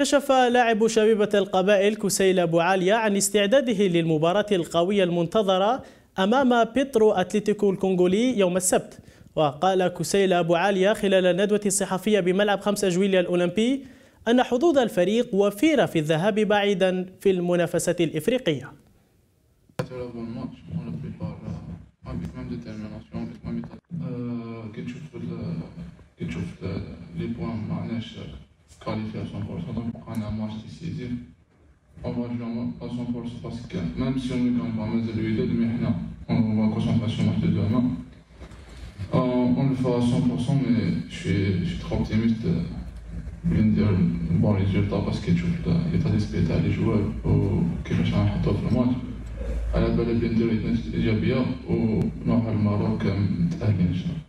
كشف لاعب شبيبة القبائل كسيل أبو عالية عن استعداده للمباراة القوية المنتظرة أمام بيترو أتلتيكو الكونغولي يوم السبت. وقال كسيل أبو عالية خلال الندوة الصحفية بملعب 5 جويليا الأولمبي أن حظوظ الفريق وفيرة في الذهاب بعيدا في المنافسة الإفريقية. كتشوف لي بوان معناش كاليفي 100% دونك بقى ماتش ديسيزيف اون فا جوي 100% باسكو ميم سي اون كان با مازال وداد مي حنا اون فا كونسونطراسيون ماتش دو دومان اون لو فا 100% مي شي شي ترو اوبتيميست بلي ندير بون ريزولتا باسكو تشوف ليتا ديسبي تاع لي جوار وكيفاش غنحطو في الماتش على بالي بلي ندير ايجابيه ونروح الماروك متاهلين ان شاء الله